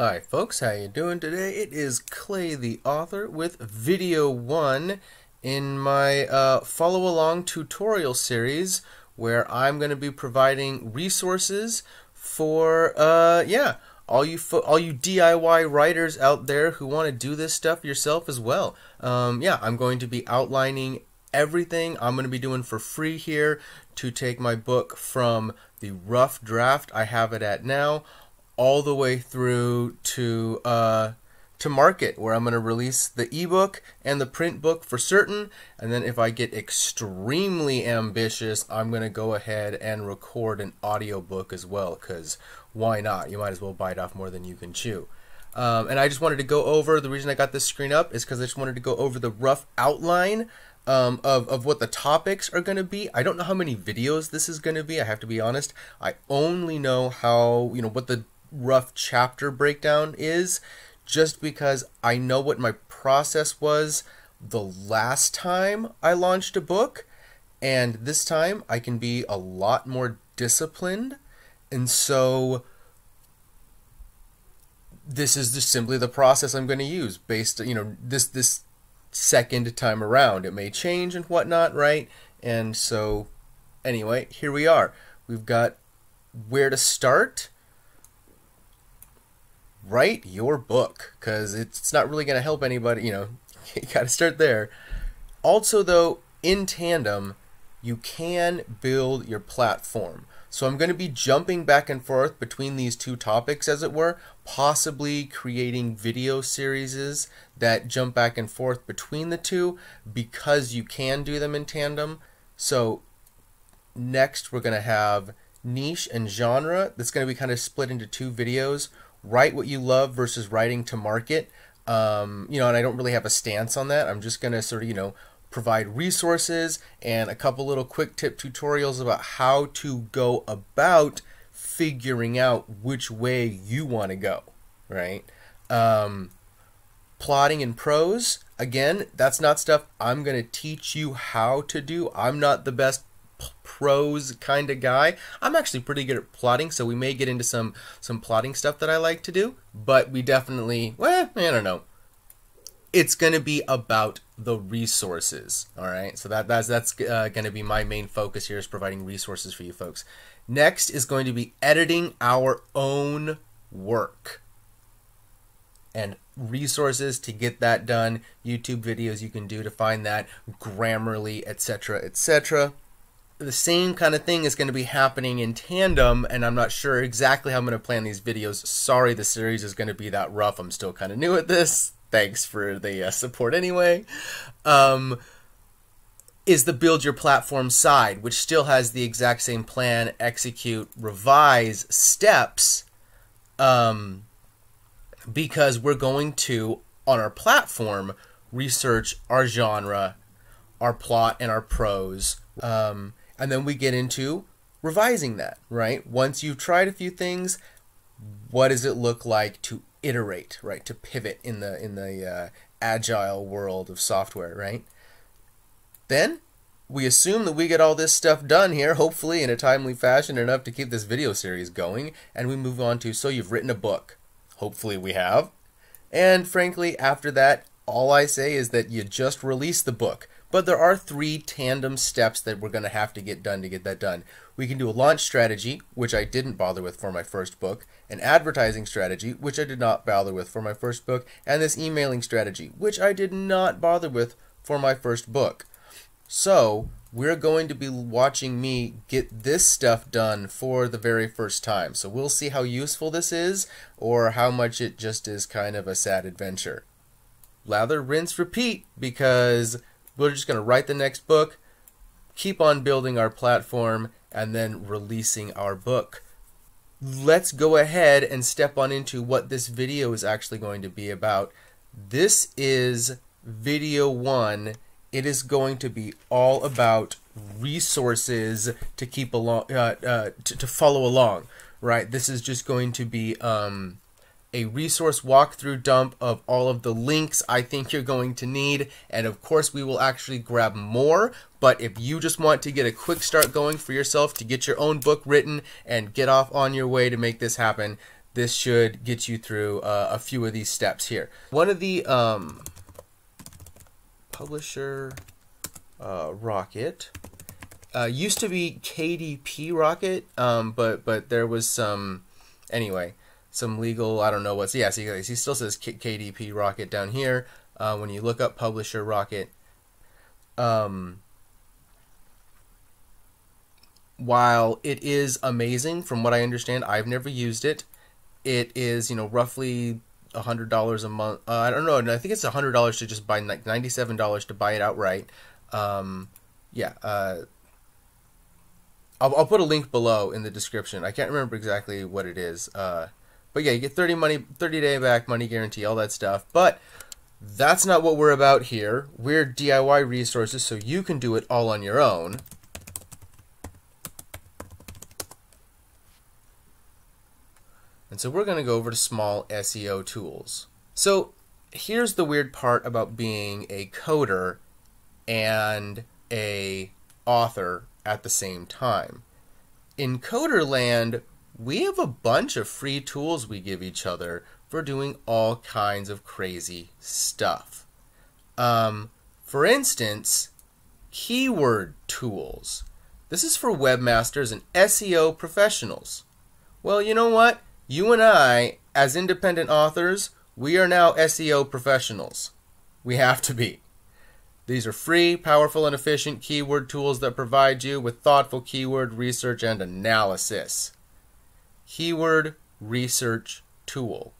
Hi folks, how you doing today? It is Clay the author with video 1 in my uh, follow along tutorial series where I'm going to be providing resources for uh, yeah, all you all you DIY writers out there who want to do this stuff yourself as well. Um, yeah, I'm going to be outlining everything I'm going to be doing for free here to take my book from the rough draft I have it at now all the way through to uh, to market where I'm going to release the ebook and the print book for certain and then if I get extremely ambitious I'm going to go ahead and record an audiobook as well cuz why not you might as well bite off more than you can chew um, and I just wanted to go over the reason I got this screen up is because I just wanted to go over the rough outline um, of, of what the topics are going to be. I don't know how many videos this is going to be. I have to be honest. I only know how, you know, what the rough chapter breakdown is just because I know what my process was the last time I launched a book. And this time I can be a lot more disciplined. And so this is just simply the process I'm going to use based, you know, this, this second time around. It may change and whatnot, right? And so, anyway, here we are. We've got where to start write your book because it's not really going to help anybody. You know, you got to start there. Also, though, in tandem, you can build your platform. So I'm going to be jumping back and forth between these two topics, as it were, possibly creating video series that jump back and forth between the two because you can do them in tandem. So next we're going to have niche and genre. That's going to be kind of split into two videos write what you love versus writing to market. Um, you know, and I don't really have a stance on that. I'm just going to sort of, you know, provide resources and a couple little quick tip tutorials about how to go about figuring out which way you want to go, right? Um, plotting in prose, again, that's not stuff I'm going to teach you how to do. I'm not the best prose kind of guy. I'm actually pretty good at plotting, so we may get into some some plotting stuff that I like to do. But we definitely, well, I don't know. It's going to be about the resources. All right, so that that's that's uh, going to be my main focus here is providing resources for you folks. Next is going to be editing our own work and resources to get that done youtube videos you can do to find that grammarly etc etc the same kind of thing is going to be happening in tandem, and I'm not sure exactly how I'm going to plan these videos. Sorry, the series is going to be that rough. I'm still kind of new at this. Thanks for the uh, support anyway. Um, is the build your platform side, which still has the exact same plan, execute, revise steps, um, because we're going to, on our platform, research our genre, our plot, and our prose. Um, and then we get into revising that, right? Once you've tried a few things, what does it look like to iterate, right? To pivot in the in the uh, agile world of software, right? Then we assume that we get all this stuff done here, hopefully in a timely fashion enough to keep this video series going, and we move on to so you've written a book. Hopefully we have. And frankly, after that, all I say is that you just release the book. But there are three tandem steps that we're going to have to get done to get that done. We can do a launch strategy, which I didn't bother with for my first book, an advertising strategy, which I did not bother with for my first book, and this emailing strategy, which I did not bother with for my first book. So, we're going to be watching me get this stuff done for the very first time. So we'll see how useful this is or how much it just is kind of a sad adventure. Lather, rinse, repeat because we're just going to write the next book, keep on building our platform, and then releasing our book. Let's go ahead and step on into what this video is actually going to be about. This is video one. It is going to be all about resources to keep along, uh, uh, to, to follow along, right? This is just going to be um, a resource walkthrough dump of all of the links I think you're going to need. And of course, we will actually grab more. But if you just want to get a quick start going for yourself to get your own book written and get off on your way to make this happen, this should get you through uh, a few of these steps here. One of the um, publisher uh, rocket uh, used to be KDP rocket, um, but but there was some anyway some legal I don't know what's yeah. See, he still says KDP rocket down here. Uh, when you look up publisher rocket, um, while it is amazing from what I understand, I've never used it. It is you know roughly a hundred dollars a month. Uh, I don't know. I think it's a hundred dollars to just buy like ninety seven dollars to buy it outright. Um, yeah. Uh, I'll, I'll put a link below in the description. I can't remember exactly what it is. Uh, but yeah, you get 30 money, 30 day back money guarantee, all that stuff. But that's not what we're about here. We're DIY resources so you can do it all on your own. And so we're going to go over to small SEO tools. So here's the weird part about being a coder and a author at the same time. In Coderland, we have a bunch of free tools we give each other for doing all kinds of crazy stuff. Um, for instance, keyword tools. This is for webmasters and SEO professionals. Well, you know what? You and I, as independent authors, we are now SEO professionals. We have to be. These are free, powerful, and efficient keyword tools that provide you with thoughtful keyword research and analysis. Keyword research tool.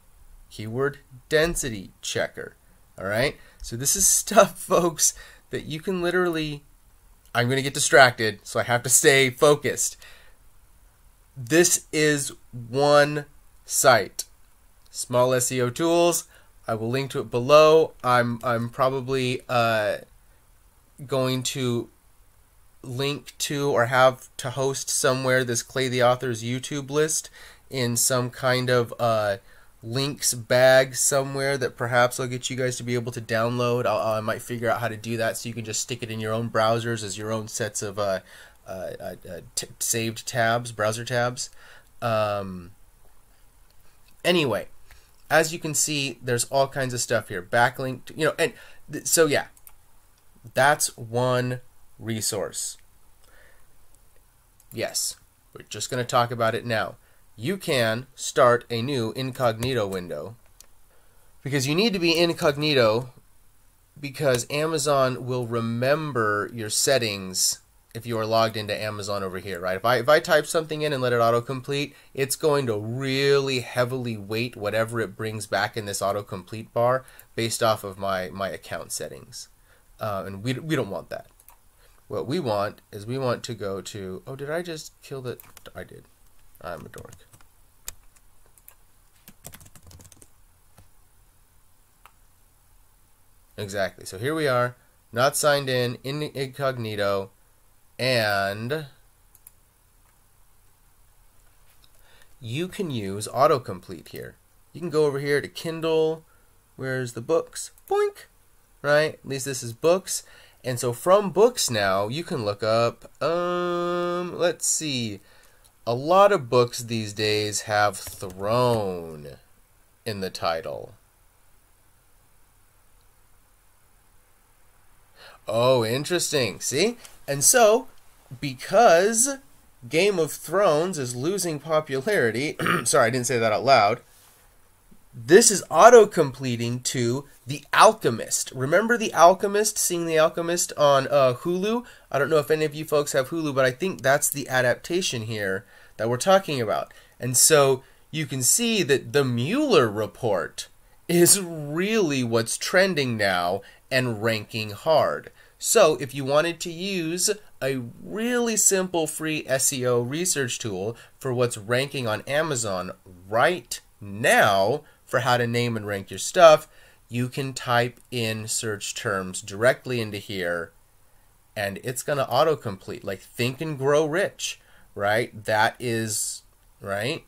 Keyword density checker. All right? So, this is stuff, folks, that you can literally. I'm going to get distracted, so I have to stay focused. This is one site. Small SEO tools. I will link to it below. I'm I'm probably uh, going to link to or have to host somewhere this Clay the Author's YouTube list in some kind of uh, links bag somewhere that perhaps I'll get you guys to be able to download. I'll, i might figure out how to do that so you can just stick it in your own browsers as your own sets of uh, uh, uh t- saved tabs, browser tabs. Um, anyway, as you can see, there's all kinds of stuff here. Backlink, to, you know, and so yeah, that's one resource. Yes, we're just going to talk about it now. You can start a new incognito window because you need to be incognito because Amazon will remember your settings if you are logged into Amazon over here, right? If I if I type something in and let it autocomplete, it's going to really heavily weight whatever it brings back in this autocomplete bar based off of my my account settings uh, and we, we don't want that. What we want is we want to go to, oh, did I just kill the, I did. I'm a dork. Exactly. So here we are, not signed in, in incognito, and you can use autocomplete here. You can go over here to Kindle. Where's the books? Boink right? At least this is books. And so from books now, you can look up, um, let's see. A lot of books these days have throne in the title. Oh, interesting. See? And so, because Game of Thrones is losing popularity, sorry, I didn't say that out loud this is auto completing to The Alchemist. Remember The Alchemist, seeing The Alchemist on uh, Hulu? I don't know if any of you folks have Hulu, but I think that's the adaptation here that we're talking about. And so you can see that the Mueller report is really what's trending now and ranking hard. So if you wanted to use a really simple free SEO research tool for what's ranking on Amazon right now, for how to name and rank your stuff, you can type in search terms directly into here and it's going to autocomplete like think and grow rich, right? That is right.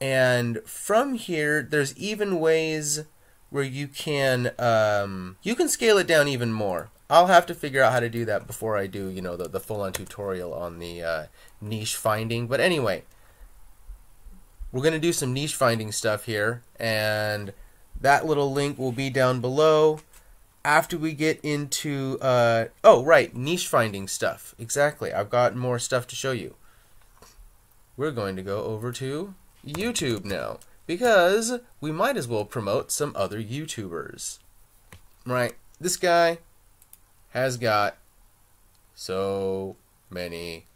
And from here there's even ways where you can um, you can scale it down even more. I'll have to figure out how to do that before I do, you know, the, the full-on tutorial on the uh, niche finding. But anyway, we're going to do some niche finding stuff here, and that little link will be down below after we get into uh, oh right niche finding stuff. Exactly. I've got more stuff to show you. We're going to go over to youtube now because we might as well promote some other youtubers. Right. This guy has got so many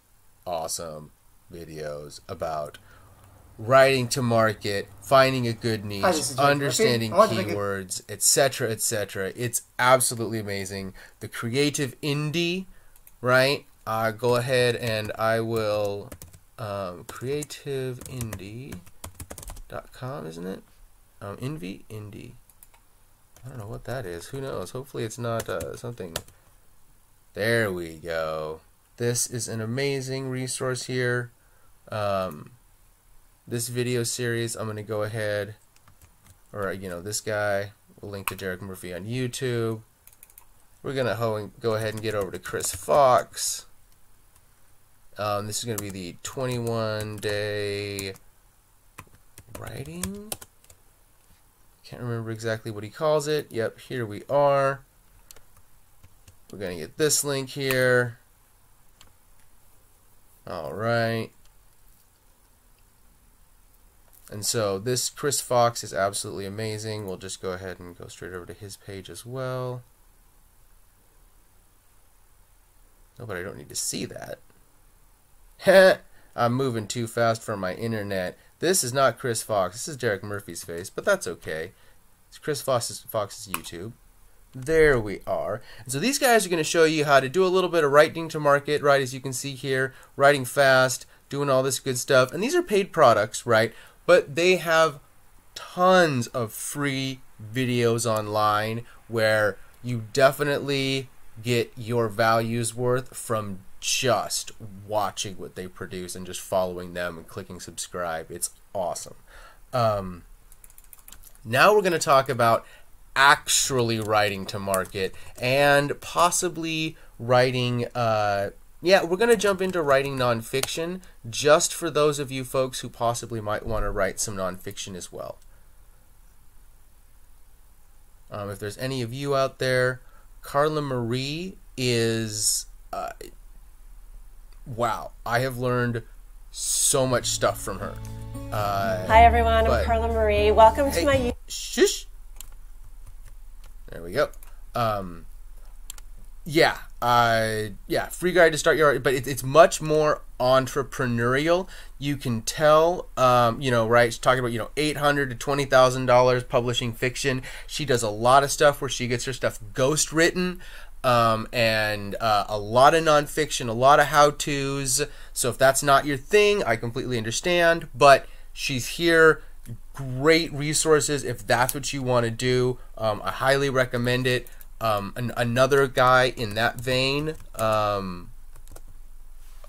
awesome videos about writing to market, finding a good niche, understanding keywords, etc., etc. It's absolutely amazing. The creative indie, right? Uh, go ahead and I will um, creativeindie.com, isn't it? Um, Envy Indie. I don't know what that is. Who knows? Hopefully, it's not uh, something. There we go. This is an amazing resource here. Um, this video series, I'm going to go ahead, or, you know, this guy, we'll link to Derek Murphy on YouTube. We're going to go ahead and get over to Chris Fox. Um, this is going to be the 21 day writing. Can't remember exactly what he calls it. Yep, here we are. We're going to get this link here. All right. And so this Chris Fox is absolutely amazing. We'll just go ahead and go straight over to his page as well. No, but I don't need to see that. Heh! I'm moving too fast for my internet. This is not Chris Fox. This is Derek Murphy's face, but that's okay. It's Chris Fox's, Fox's YouTube. There we are. And so these guys are going to show you how to do a little bit of writing to market, right? As you can see here, writing fast, doing all this good stuff. And these are paid products, right? But they have tons of free videos online where you definitely get your values worth from just watching what they produce and just following them and clicking subscribe. It's awesome. Um, now we're going to talk about actually writing to market and possibly writing uh, yeah, we're going to jump into writing nonfiction just for those of you folks who possibly might want to write some nonfiction as well. Um, if there's any of you out there, Carla Marie is. Uh, wow, I have learned so much stuff from her. Uh, Hi, everyone. I'm Carla Marie. Welcome hey, to my. Shush! There we go. Um, yeah, uh, yeah, free guide to start your, but it, it's much more entrepreneurial. You can tell, um, you know, right? She's talking about you know eight hundred to twenty thousand dollars publishing fiction. She does a lot of stuff where she gets her stuff ghost written. Um, and uh, a lot of nonfiction, a lot of how to's. So if that's not your thing, I completely understand. But she's here great resources if that's what you want to do. Um, I highly recommend it. Um, an, another guy in that vein, um,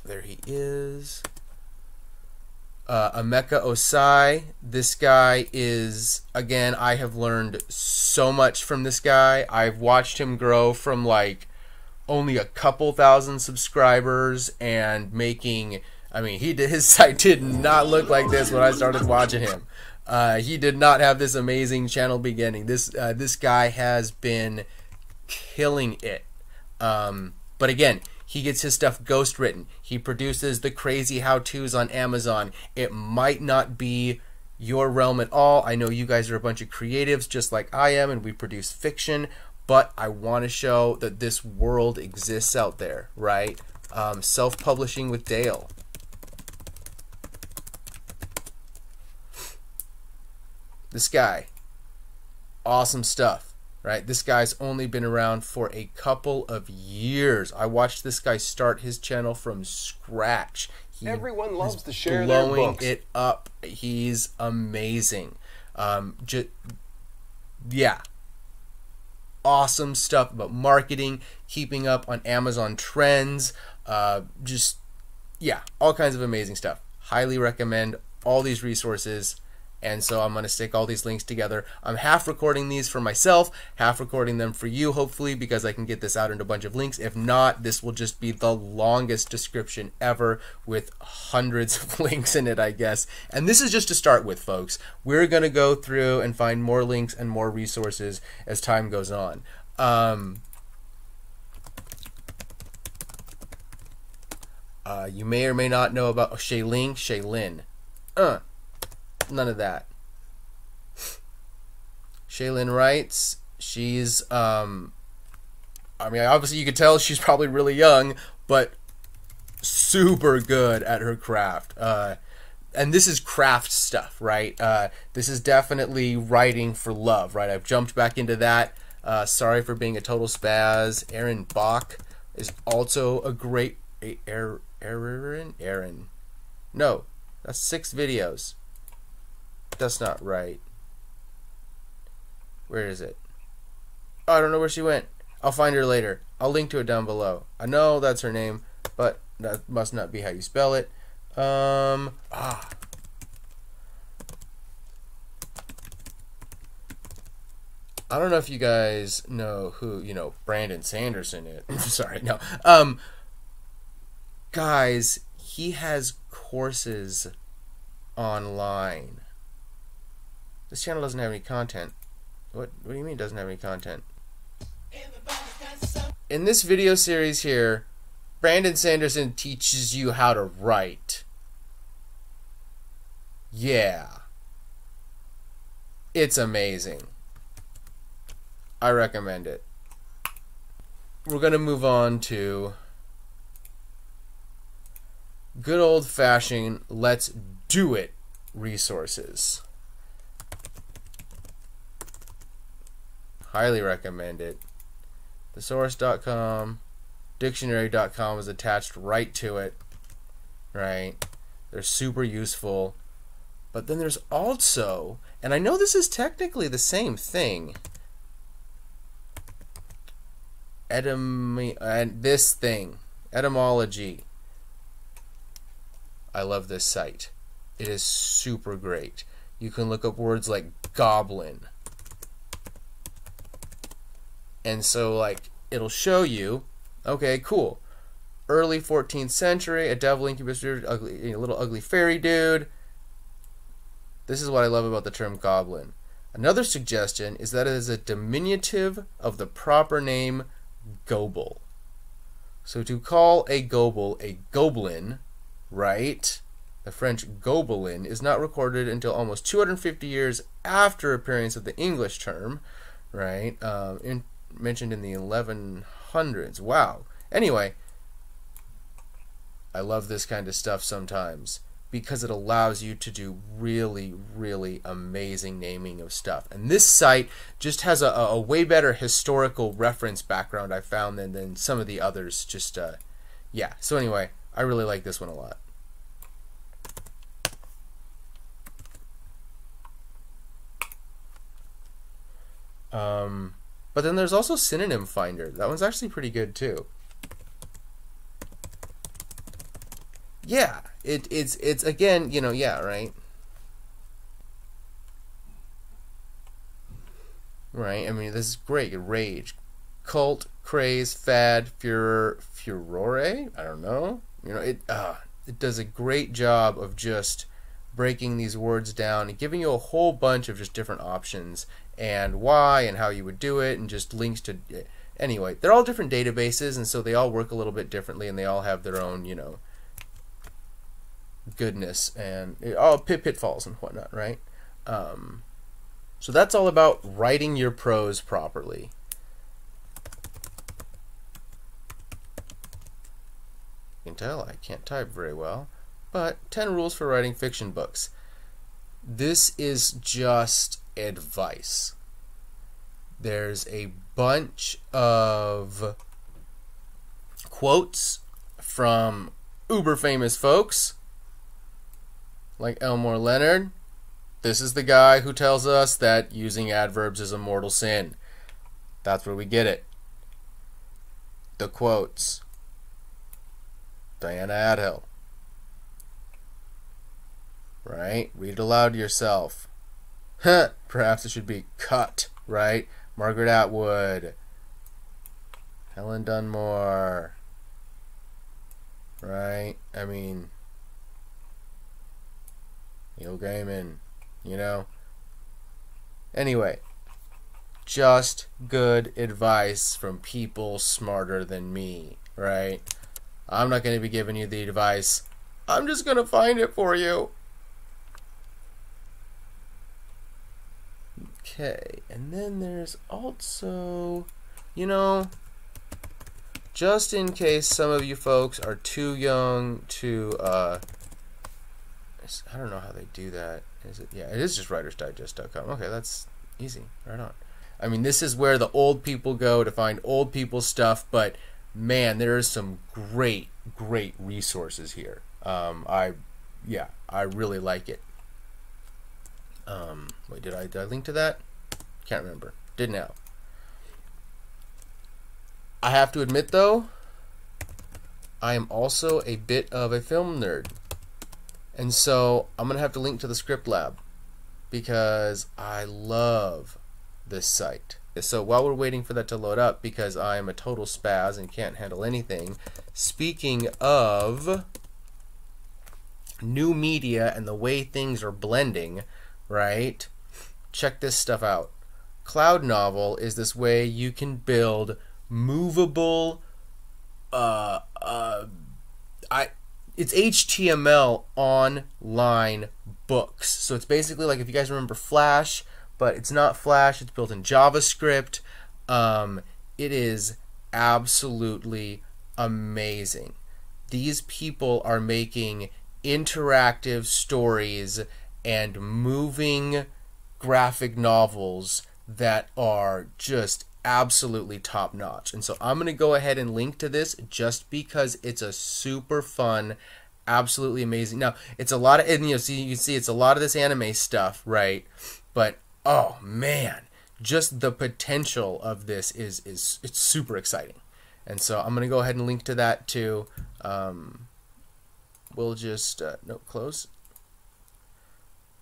there he is. Uh, Emeka Osai. This guy is, again, I have learned so much from this guy. I've watched him grow from like only a couple thousand subscribers and making. I mean, he did his site did not look like this when I started watching him. Uh, he did not have this amazing channel beginning. This uh, this guy has been killing it. Um, but again, he gets his stuff ghost written. He produces the crazy how to's on Amazon. It might not be your realm at all. I know you guys are a bunch of creatives just like I am, and we produce fiction, but I want to show that this world exists out there, right? Um, Self publishing with Dale. This guy, awesome stuff right? This guy's only been around for a couple of years. I watched this guy start his channel from scratch. He Everyone loves to share blowing their books. it up. He's amazing. Um, just yeah, awesome stuff about marketing, keeping up on Amazon trends. Uh, just yeah, all kinds of amazing stuff. Highly recommend all these resources. And so I'm going to stick all these links together. I'm half recording these for myself, half recording them for you, hopefully, because I can get this out into a bunch of links. If not, this will just be the longest description ever with hundreds of links in it, I guess. And this is just to start with, folks. We're going to go through and find more links and more resources as time goes on. Um, uh, you may or may not know about Shaelin. Shaelin. Uh, none of that. Shaelin writes, she's, um, I mean, obviously you could tell she's probably really young, but super good at her craft. Uh, and this is craft stuff, right? Uh, this is definitely writing for love, right? I've jumped back into that. Uh, sorry for being a total spaz. Aaron Bach is also a great Aaron Aaron Aaron. No, that's six videos. That's not right. Where is it? Oh, I don't know where she went. I'll find her later. I'll link to it down below. I know that's her name, but that must not be how you spell it. Um, ah. I don't know if you guys know who, you know, Brandon Sanderson is. Sorry, no. Um, guys, he has courses online. This channel doesn't have any content. What, what do you mean doesn't have any content? In this video series here, Brandon Sanderson teaches you how to write. Yeah. It's amazing. I recommend it. We're going to move on to good old fashioned let's do it resources. Highly recommend it. Thesaurus.com, dictionary.com is attached right to it. Right? They're super useful. But then there's also, and I know this is technically the same thing. Etym and this thing, etymology. I love this site. It is super great. You can look up words like goblin, and so like it'll show you, okay, cool. Early 14th century, a devil incubus dude, ugly, a little ugly fairy dude. This is what I love about the term goblin. Another suggestion is that it is a diminutive of the proper name gobel. So to call a gobel a goblin, right? The French gobelin is not recorded until almost 250 years after appearance of the English term, right? Um, in, mentioned in the 1100s. Wow. Anyway, I love this kind of stuff sometimes because it allows you to do really, really amazing naming of stuff. And this site just has a, a way better historical reference background I found than, than some of the others. Just, uh, yeah. So anyway, I really like this one a lot. Um, but then there's also Synonym Finder. That one's actually pretty good too. Yeah, it, it's it's again, you know, yeah, right. Right. I mean, this is great. Rage, cult, craze, fad, furor, furore. I don't know. You know, it uh, it does a great job of just breaking these words down and giving you a whole bunch of just different options and why and how you would do it and just links to anyway they're all different databases and so they all work a little bit differently and they all have their own you know goodness and all pit pitfalls and whatnot right? Um, so that's all about writing your prose properly. You can tell I can't type very well but 10 rules for writing fiction books this is just advice. There's a bunch of quotes from uber famous folks like Elmore Leonard. This is the guy who tells us that using adverbs is a mortal sin. That's where we get it. The quotes. Diana Athill. Right? Read it aloud to yourself. Huh, Perhaps it should be cut, right? Margaret Atwood, Helen Dunmore, right? I mean, Neil Gaiman, you know? Anyway, just good advice from people smarter than me, right? I'm not going to be giving you the advice. I'm just going to find it for you. Okay, and then there's also, you know, just in case some of you folks are too young to, uh, I don't know how they do that. Is it? Yeah, it is just writersdigest.com. Okay, that's easy. Right on. I mean, this is where the old people go to find old people stuff, but man, there is some great, great resources here. Um, I, yeah, I really like it. Um, wait, did I, did I link to that? Can't remember. Did now. I have to admit, though, I am also a bit of a film nerd. And so I'm going to have to link to the Script Lab because I love this site. So while we're waiting for that to load up, because I am a total spaz and can't handle anything, speaking of new media and the way things are blending, right? Check this stuff out. Cloud Novel is this way you can build movable uh uh I it's HTML online books. So it's basically like if you guys remember Flash, but it's not Flash. It's built in JavaScript. Um, it is absolutely amazing. These people are making interactive stories and moving graphic novels that are just absolutely top notch. And so I'm going to go ahead and link to this just because it's a super fun, absolutely amazing. Now, it's a lot of, and you know, see, you see it's a lot of this anime stuff, right? But oh man, just the potential of this is is it's super exciting. And so I'm going to go ahead and link to that too. Um, we'll just uh, no close.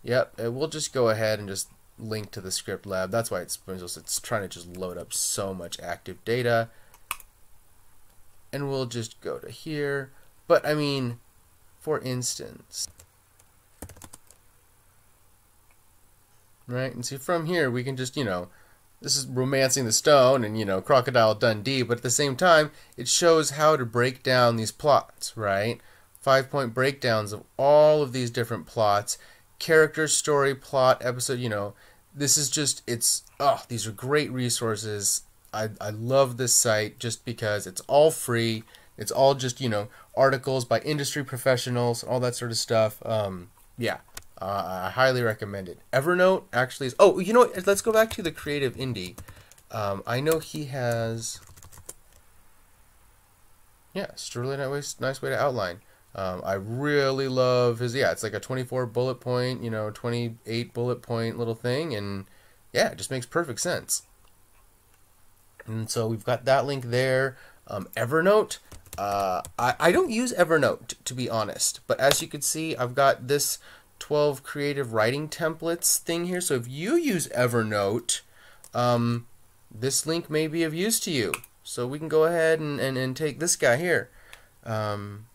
Yep, we'll just go ahead and just link to the script lab. That's why it's it's trying to just load up so much active data. And we'll just go to here. But I mean, for instance, right? And see from here we can just, you know, this is romancing the stone and, you know, crocodile Dundee, but at the same time, it shows how to break down these plots, right? Five point breakdowns of all of these different plots, character, story, plot, episode, you know, this is just it's oh these are great resources. I i love this site just because it's all free. It's all just you know articles by industry professionals all that sort of stuff. Um yeah uh, i highly recommend it. Evernote actually is oh you know what? Let's go back to the creative indie. Um i know he has yeah Sterling nice, nice way to outline um, I really love his yeah, it's like a 24 bullet point, you know, 28 bullet point little thing, and yeah, it just makes perfect sense. And so we've got that link there. Um, Evernote, uh, I, I don't use Evernote to be honest, but as you can see, I've got this 12 creative writing templates thing here. So if you use Evernote, um, this link may be of use to you. So we can go ahead and, and, and take this guy here. Um,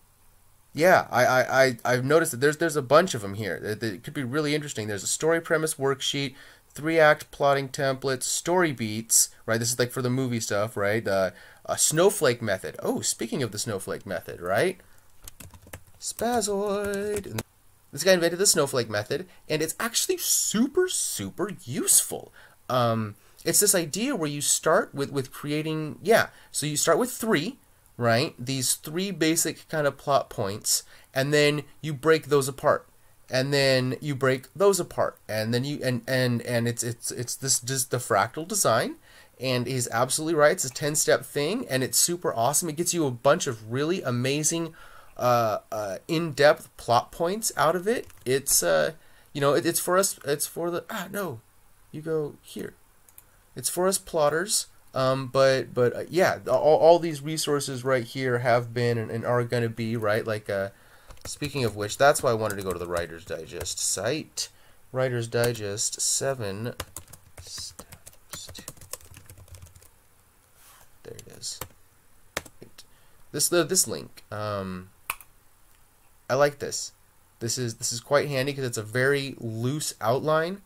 yeah, I, I, I, I've noticed that there's there's a bunch of them here. It, it could be really interesting. There's a story premise worksheet, three act plotting templates, story beats, right? This is like for the movie stuff, right? Uh, a snowflake method. Oh, speaking of the snowflake method, right? Spazoid. This guy invented the snowflake method, and it's actually super, super useful. Um, it's this idea where you start with, with creating, yeah, so you start with three, right? These three basic kind of plot points, and then you break those apart. And then you break those apart, and then you and and and it's it's it's this just the fractal design, and he's absolutely right. It's a ten step thing, and it's super awesome. It gets you a bunch of really amazing, uh, uh, in depth plot points out of it. It's uh, you know, it, it's for us. It's for the ah no, you go here. It's for us plotters um, but but uh, yeah, all, all these resources right here have been and, and are going to be right. Like uh, speaking of which, that's why I wanted to go to the Writer's Digest site Writer's Digest 7 steps to. There it is. This the this link. Um, I like this. This is this is quite handy because it's a very loose outline,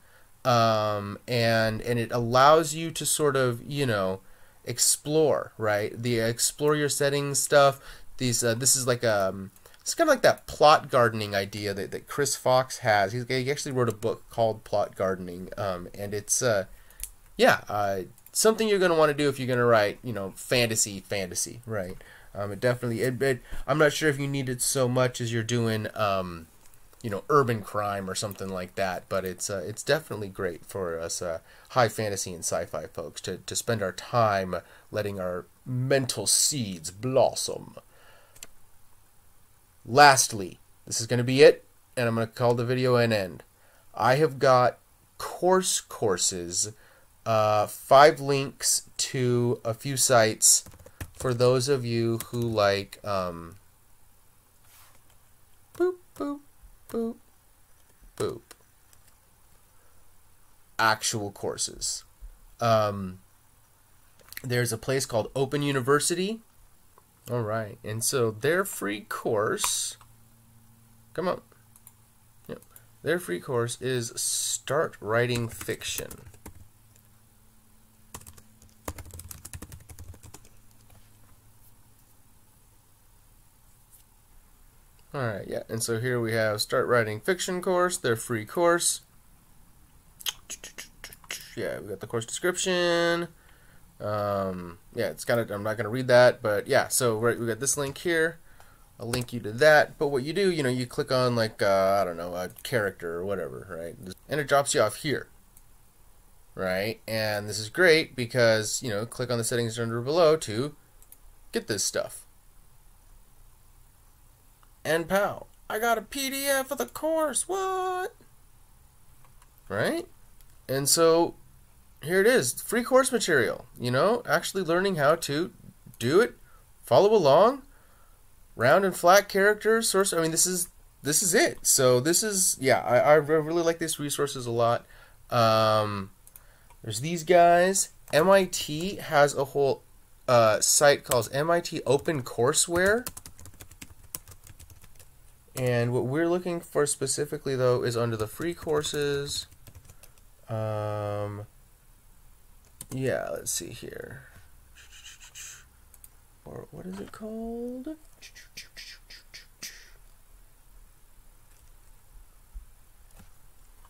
um, and and it allows you to sort of you know explore right the explore your settings stuff. These uh, this is like um it's kind of like that plot gardening idea that, that Chris Fox has. He's, he actually wrote a book called Plot Gardening, um, and it's uh, yeah, uh, something you're going to want to do if you're going to write, you know, fantasy, fantasy, right? Um, it definitely. It, it, I'm not sure if you need it so much as you're doing, um, you know, urban crime or something like that. But it's uh, it's definitely great for us uh, high fantasy and sci-fi folks to to spend our time letting our mental seeds blossom. Lastly, this is going to be it, and I'm going to call the video an end. I have got course courses, uh, five links to a few sites for those of you who like um, boop boop boop. Boop. Actual courses. Um, there's a place called Open University. All right, and so their free course, come on, yep, their free course is Start Writing Fiction. All right, yeah, and so here we have Start Writing Fiction course, their free course. Yeah, we got the course description. Um, yeah, it's kind of, I'm not going to read that, but yeah, so right, we got this link here. I'll link you to that. But what you do, you know, you click on like, uh, I don't know, a character or whatever, right? And it drops you off here, right? And this is great because, you know, click on the settings under below to get this stuff. And pow, I got a PDF of the course. What? Right? And so here it is free course material you know actually learning how to do it follow along round and flat characters source i mean this is this is it so this is yeah i, I really like these resources a lot um, there's these guys mit has a whole uh, site called mit open courseware and what we're looking for specifically though is under the free courses um, yeah, let's see here. Or what is it called?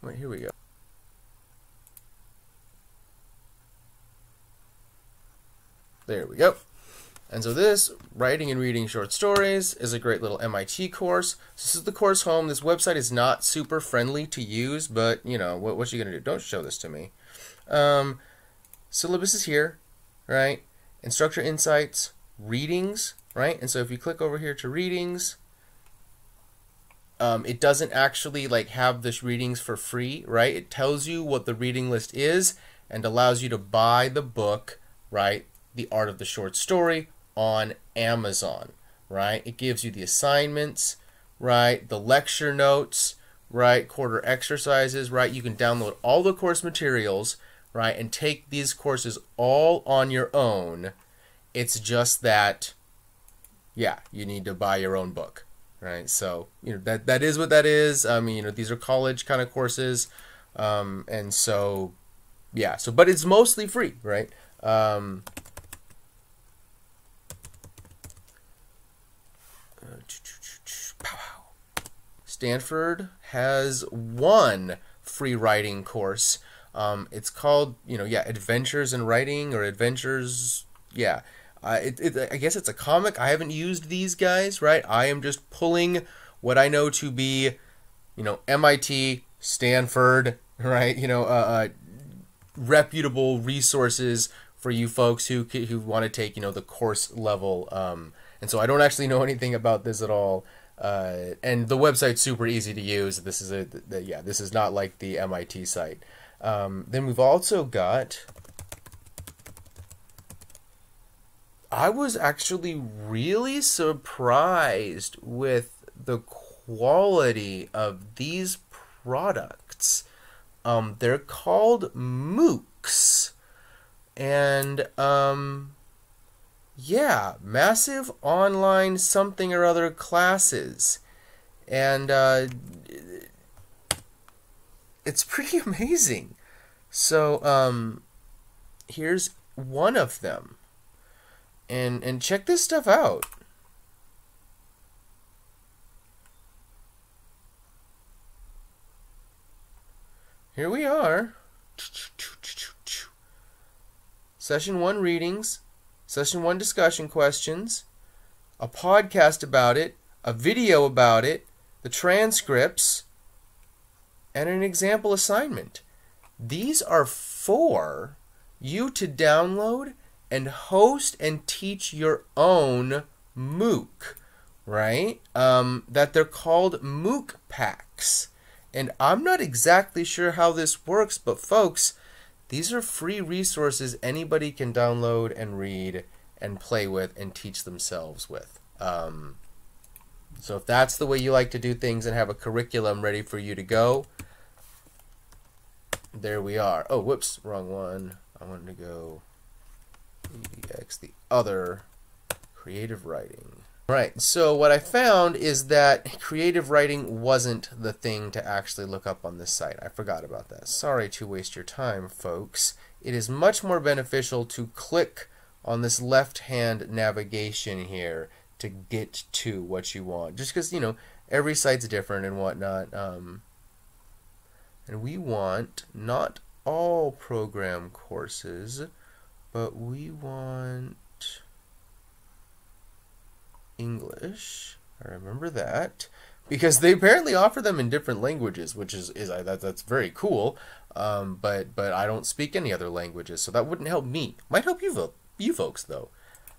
Wait, here we go. There we go. And so this, writing and reading short stories, is a great little MIT course. This is the course home. This website is not super friendly to use, but, you know, what, what's you going to do? Don't show this to me. Um, syllabus is here, right? Instructor insights, readings, right? And so if you click over here to readings, um, it doesn't actually like have this readings for free, right? It tells you what the reading list is and allows you to buy the book, right? The Art of the Short Story on Amazon, right? It gives you the assignments, right? The lecture notes, right? Quarter exercises, right? You can download all the course materials right, and take these courses all on your own. It's just that, yeah, you need to buy your own book, right? So you know that that is what that is. I mean, you know, these are college kind of courses, um, and so yeah. So, but it's mostly free, right? Um, Stanford has one free writing course um, it's called, you know, yeah, Adventures in Writing or Adventures, yeah. Uh, it, it, I guess it's a comic. I haven't used these guys, right? I am just pulling what I know to be, you know, MIT, Stanford, right? You know, uh, uh, reputable resources for you folks who who want to take, you know, the course level. Um, and so I don't actually know anything about this at all. Uh, and the website's super easy to use. This is a, the, yeah, this is not like the MIT site. Um, then we've also got. I was actually really surprised with the quality of these products. Um, they're called MOOCs. And, um, yeah, massive online something or other classes. And, uh, it's pretty amazing. So, um, here's one of them. And, and check this stuff out. Here we are. Session 1 readings, Session 1 discussion questions, a podcast about it, a video about it, the transcripts, and an example assignment. These are for you to download and host and teach your own MOOC, right? Um, that they're called MOOC packs. And I'm not exactly sure how this works, but folks, these are free resources anybody can download and read and play with and teach themselves with. Um, so if that's the way you like to do things and have a curriculum ready for you to go, there we are. Oh, whoops, wrong one. I wanted to go EDX, the other creative writing. Right, so what I found is that creative writing wasn't the thing to actually look up on this site. I forgot about that. Sorry to waste your time, folks. It is much more beneficial to click on this left-hand navigation here to get to what you want. Just because, you know, every site's different and whatnot. Um, and we want not all program courses, but we want English. I remember that because they apparently offer them in different languages, which is is that that's very cool. Um, but but I don't speak any other languages, so that wouldn't help me. Might help you you folks though.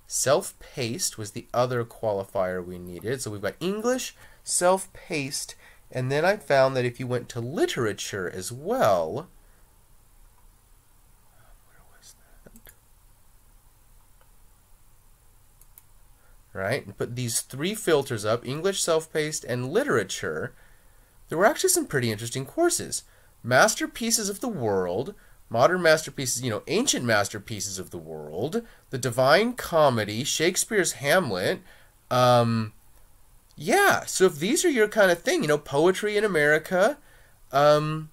Self-paced was the other qualifier we needed. So we've got English, self-paced, and then I found that if you went to literature as well, right? And put these three filters up, English self-paced and literature. There were actually some pretty interesting courses. Masterpieces of the World, modern masterpieces, you know, ancient masterpieces of the world, the Divine Comedy, Shakespeare's Hamlet. Um, yeah, so if these are your kind of thing, you know, poetry in America, um,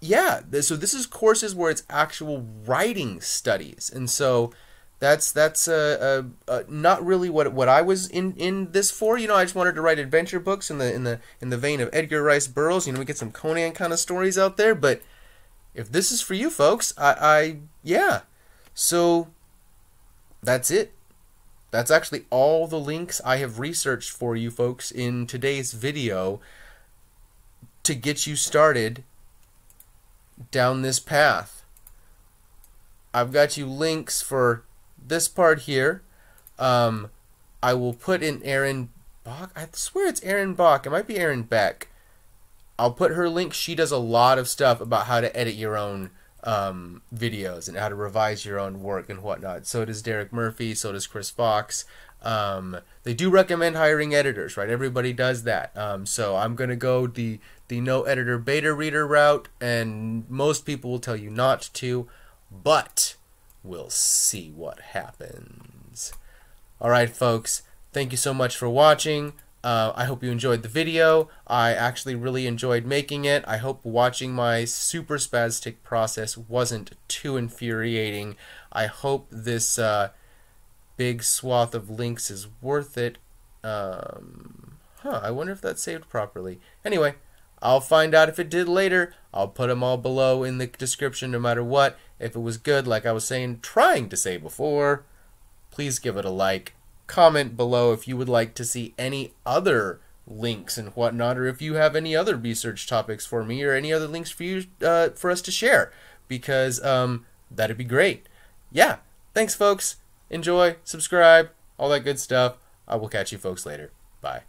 yeah, so this is courses where it's actual writing studies. And so that's that's uh, uh, uh, not really what what I was in in this for. You know, I just wanted to write adventure books in the in the in the vein of Edgar Rice Burroughs. You know, we get some Conan kind of stories out there. But if this is for you folks, I, I yeah. So that's it. That's actually all the links I have researched for you folks in today's video to get you started down this path. I've got you links for this part here, um, I will put in Erin Bach. I swear it's Erin Bach. It might be Erin Beck. I'll put her link. She does a lot of stuff about how to edit your own um, videos and how to revise your own work and whatnot. So does Derek Murphy. So does Chris Fox. Um, they do recommend hiring editors, right? Everybody does that. Um, so I'm gonna go the the no editor beta reader route, and most people will tell you not to, but we'll see what happens. Alright, folks, thank you so much for watching. Uh, I hope you enjoyed the video. I actually really enjoyed making it. I hope watching my super spastic process wasn't too infuriating. I hope this uh, big swath of links is worth it. Um, huh, I wonder if that's saved properly. Anyway, I'll find out if it did later. I'll put them all below in the description no matter what. If it was good, like I was saying, trying to say before, please give it a like. Comment below if you would like to see any other links and whatnot, or if you have any other research topics for me, or any other links for you uh, for us to share, because um, that'd be great. Yeah, thanks, folks. Enjoy, subscribe, all that good stuff. I will catch you folks later. Bye.